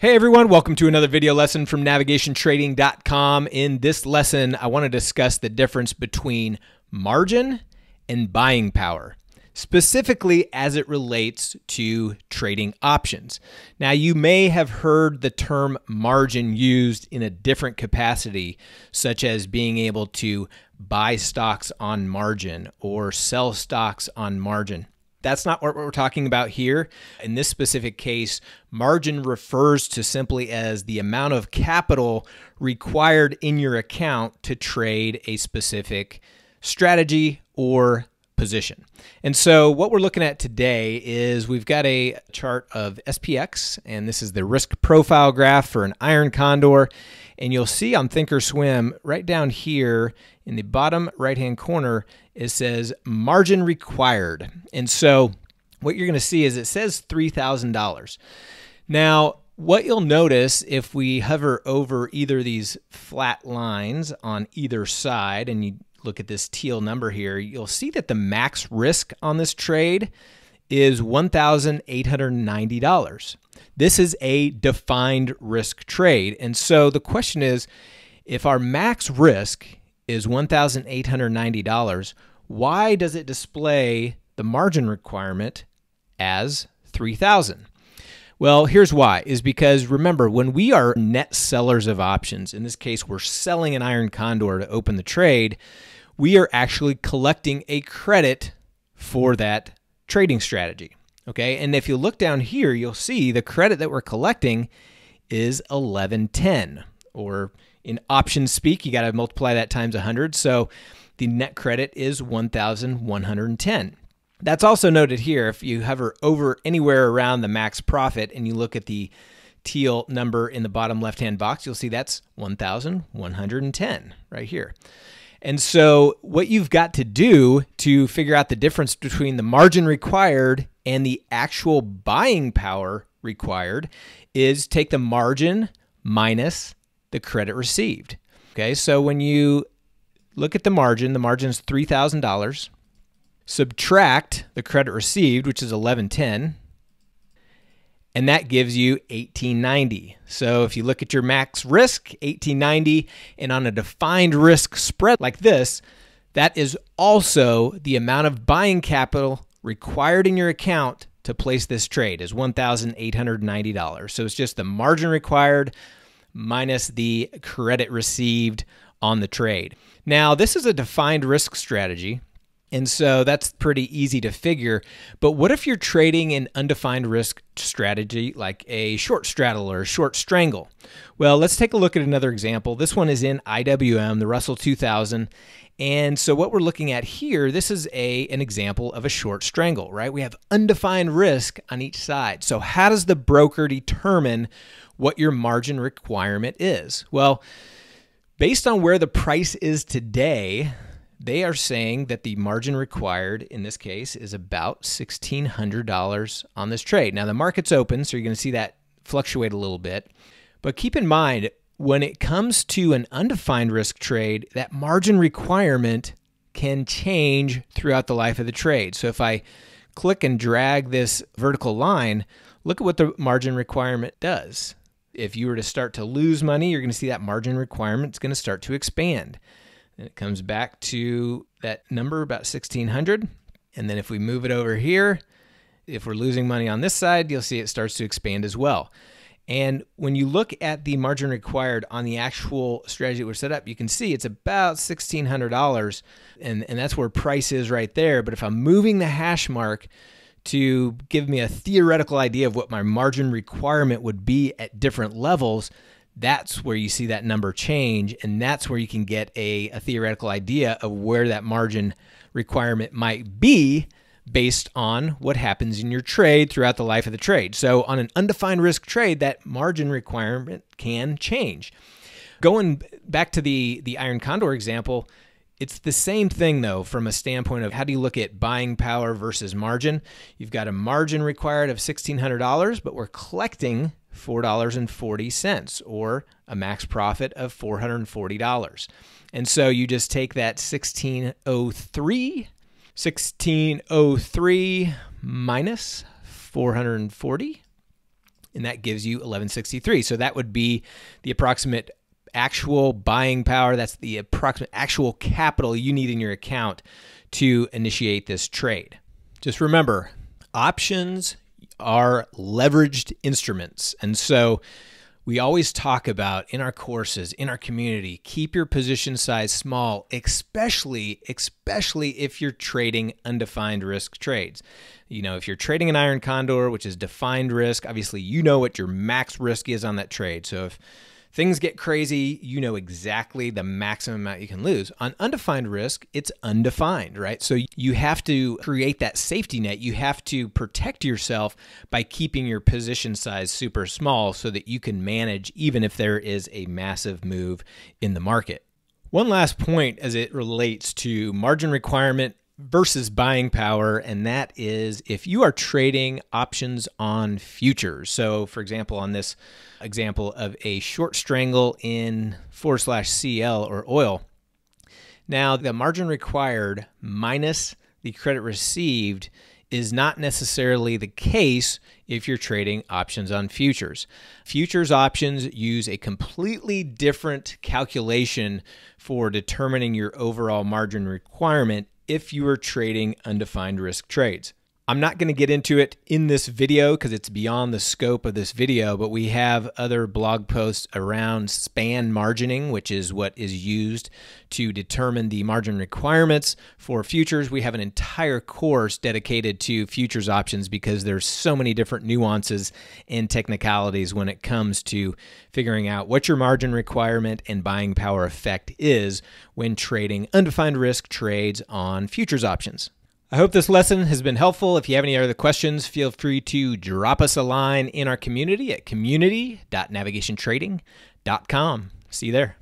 Hey everyone, welcome to another video lesson from navigationtrading.com. In this lesson, I want to discuss the difference between margin and buying power, specifically as it relates to trading options. Now, you may have heard the term margin used in a different capacity, such as being able to buy stocks on margin or sell stocks on margin. That's not what we're talking about here. In this specific case, margin refers to simply as the amount of capital required in your account to trade a specific strategy or position. And so what we're looking at today is we've got a chart of SPX, and this is the risk profile graph for an iron condor. And you'll see on Thinkorswim right down here in the bottom right hand corner, it says margin required. And so what you're going to see is it says $3,000. Now, what you'll notice if we hover over either of these flat lines on either side and you look at this teal number here, you'll see that the max risk on this trade is $1,890. This is a defined risk trade. And so the question is if our max risk is $1,890, why does it display the margin requirement as 3000 well, here's why is because remember, when we are net sellers of options, in this case, we're selling an iron condor to open the trade, we are actually collecting a credit for that trading strategy. Okay. And if you look down here, you'll see the credit that we're collecting is 1110 or in option speak, you got to multiply that times 100. So the net credit is 1110. That's also noted here. If you hover over anywhere around the max profit and you look at the teal number in the bottom left hand box, you'll see that's 1,110 right here. And so, what you've got to do to figure out the difference between the margin required and the actual buying power required is take the margin minus the credit received. Okay, so when you look at the margin, the margin is $3,000 subtract the credit received, which is 1110, and that gives you 1890. So if you look at your max risk, 1890, and on a defined risk spread like this, that is also the amount of buying capital required in your account to place this trade is $1,890. So it's just the margin required minus the credit received on the trade. Now, this is a defined risk strategy. And so that's pretty easy to figure. But what if you're trading an undefined risk strategy like a short straddle or a short strangle? Well, let's take a look at another example. This one is in IWM, the Russell 2000. And so what we're looking at here, this is a an example of a short strangle, right? We have undefined risk on each side. So how does the broker determine what your margin requirement is? Well, based on where the price is today, they are saying that the margin required in this case is about $1,600 on this trade. Now, the market's open, so you're going to see that fluctuate a little bit. But keep in mind, when it comes to an undefined risk trade, that margin requirement can change throughout the life of the trade. So if I click and drag this vertical line, look at what the margin requirement does. If you were to start to lose money, you're going to see that margin requirement is going to start to expand. And it comes back to that number about 1600. And then if we move it over here, if we're losing money on this side, you'll see it starts to expand as well. And when you look at the margin required on the actual strategy that we're set up, you can see it's about $1,600. And, and that's where price is right there. But if I'm moving the hash mark to give me a theoretical idea of what my margin requirement would be at different levels, that's where you see that number change. And that's where you can get a, a theoretical idea of where that margin requirement might be based on what happens in your trade throughout the life of the trade. So, on an undefined risk trade, that margin requirement can change. Going back to the, the Iron Condor example, it's the same thing though from a standpoint of how do you look at buying power versus margin? You've got a margin required of $1,600, but we're collecting $4.40 or a max profit of $440. And so you just take that 1603 1603 minus 440 and that gives you 1163. So that would be the approximate actual buying power. That's the approximate actual capital you need in your account to initiate this trade. Just remember, options are leveraged instruments. And so we always talk about in our courses, in our community, keep your position size small, especially especially if you're trading undefined risk trades. You know, if you're trading an iron condor, which is defined risk, obviously you know what your max risk is on that trade. So if things get crazy, you know exactly the maximum amount you can lose. On undefined risk, it's undefined, right? So you have to create that safety net. You have to protect yourself by keeping your position size super small so that you can manage even if there is a massive move in the market. One last point as it relates to margin requirement versus buying power, and that is if you are trading options on futures. So, for example, on this example of a short strangle in forward slash CL or oil, now the margin required minus the credit received is not necessarily the case if you're trading options on futures. Futures options use a completely different calculation for determining your overall margin requirement if you are trading undefined risk trades. I'm not going to get into it in this video because it's beyond the scope of this video, but we have other blog posts around span margining, which is what is used to determine the margin requirements for futures. We have an entire course dedicated to futures options because there's so many different nuances and technicalities when it comes to figuring out what your margin requirement and buying power effect is when trading undefined risk trades on futures options. I hope this lesson has been helpful. If you have any other questions, feel free to drop us a line in our community at community.navigationtrading.com. See you there.